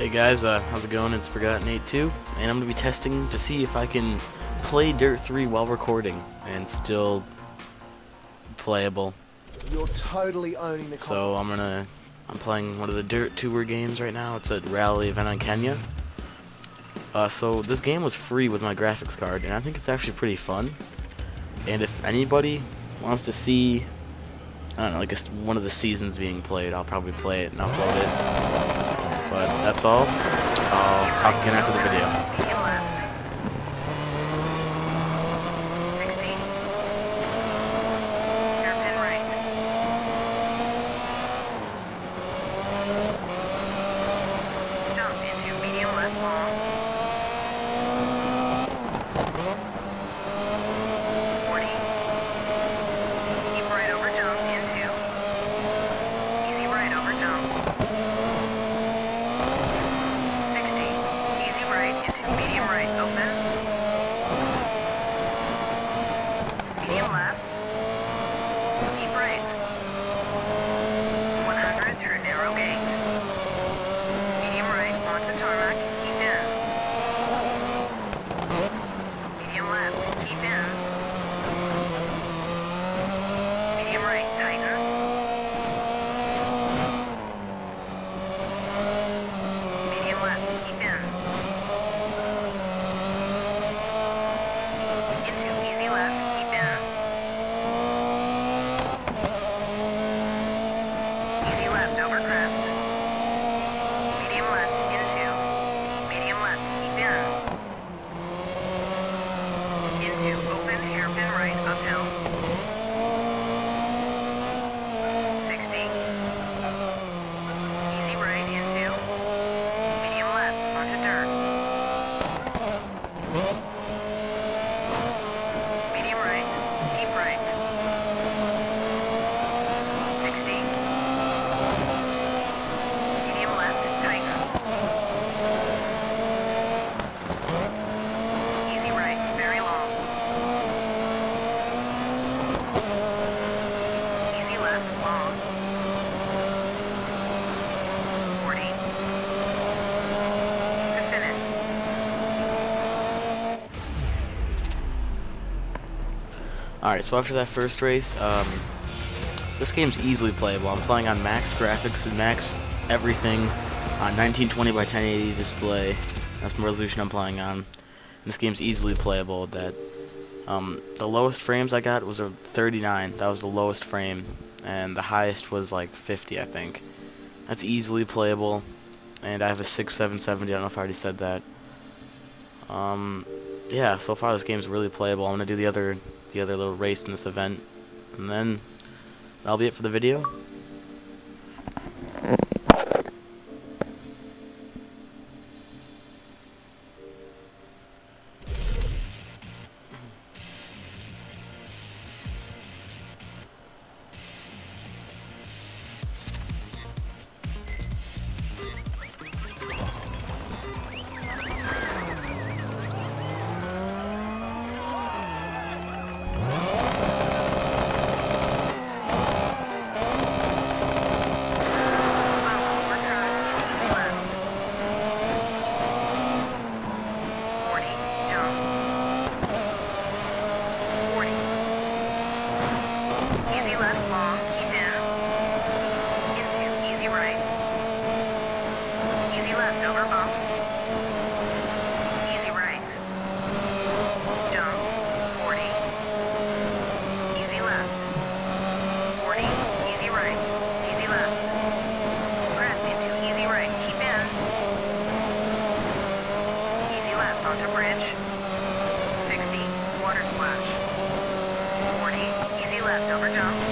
Hey guys, uh, how's it going? It's Forgotten82, and I'm going to be testing to see if I can play Dirt 3 while recording and still playable. You're totally owning the So I'm gonna, I'm playing one of the Dirt Tour games right now. It's a rally event in Kenya. Uh, so this game was free with my graphics card, and I think it's actually pretty fun. And if anybody wants to see, I don't know, like a, one of the seasons being played, I'll probably play it and upload it. But that's all. I'll talk again after the video. Loma. Alright, so after that first race, um, this game's easily playable. I'm playing on max graphics and max everything on 1920 by 1080 display. That's the resolution I'm playing on. This game's easily playable. That um, the lowest frames I got was a 39. That was the lowest frame, and the highest was like 50, I think. That's easily playable, and I have a 6770. I don't know if I already said that. Um, yeah, so far this game's really playable. I'm gonna do the other the other little race in this event. And then that'll be it for the video. onto bridge. 60, water splash. 40, easy left, over jump.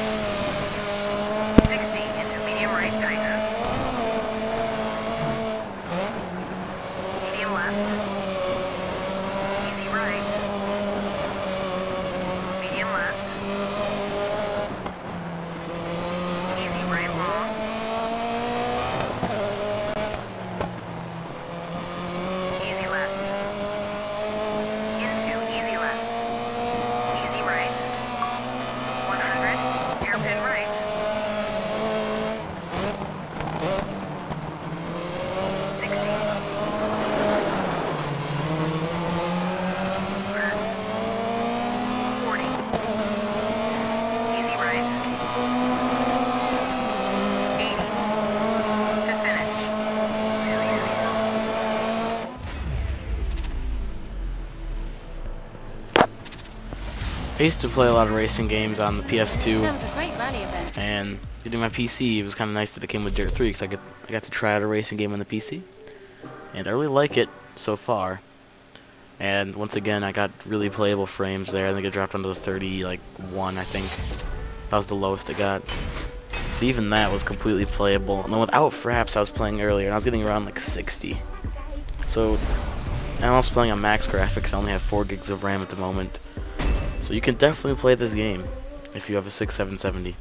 I used to play a lot of racing games on the PS2, That was a great rally event. and getting my PC, it was kind of nice that it came with Dirt 3 because I got I got to try out a racing game on the PC, and I really like it so far. And once again, I got really playable frames there. I think it dropped under the 30, like one, I think. That was the lowest it got. But even that was completely playable. And then without fraps, I was playing earlier, and I was getting around like 60. So, and I'm also playing on max graphics. I only have 4 gigs of RAM at the moment. So you can definitely play this game if you have a 6770.